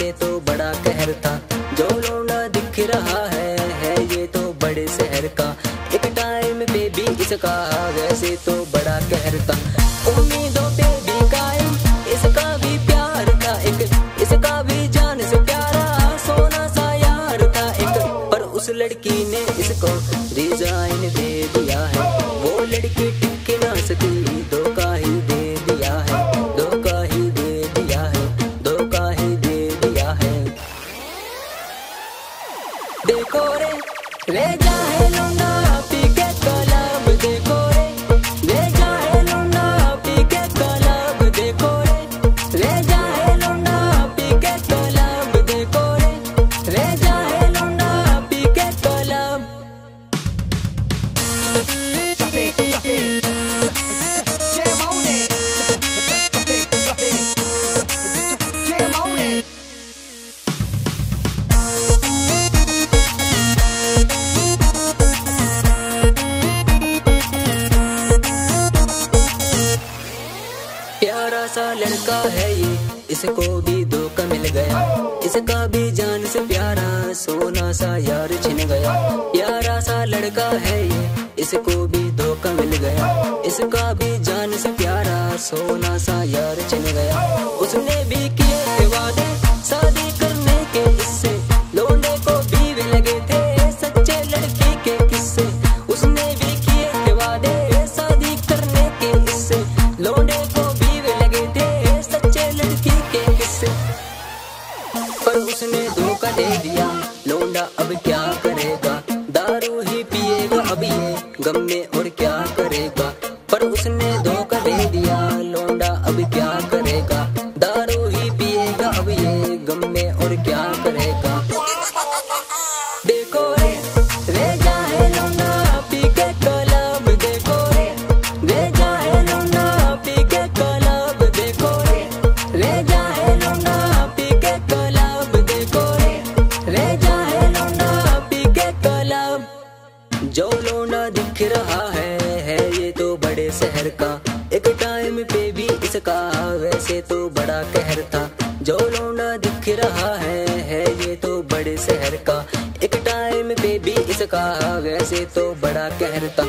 वैसे तो बड़ा कहर था। जो लोना दिख रहा है है ये तो बड़े शहर का। एक टाइम पे भी इसका वैसे तो बड़ा कहर था। उम्मीदों पे भी कायम, इसका भी प्यार था एक। इसका भी जान से प्यारा, सोना सा यार था एक। पर उस लड़की ने इसको डिज़ाइन दे दिया है। वो लड़की टिक ना सकी देखो रे ले जाए लौंडा प्यारा सा लड़का है ये। इसको भी धोखा मिल गया। इसका भी जान से प्यारा, सोना सा यार छिन गया। प्यारा सा लड़का है ये। इसको भी धोखा मिल गया। इसका भी जान से प्यारा, सोना सा यार छिन गया। उसने भी किए वादे। दे दिया। लोंडा अब क्या करेगा? दारू ही पिएगा अब ये गम में और क्या करेगा? पर उसने धोखा दे दिया। लोंडा अब क्या करेगा? दारू ही पिएगा अब ये गम में और क्या करेगा? दिख रहा है है ये तो बड़े शहर का। एक टाइम पे भी इसका वैसे तो बड़ा कहर था। जो लौंडा दिख रहा है है ये तो बड़े शहर का। एक टाइम पे भी इसका वैसे तो बड़ा कहर था।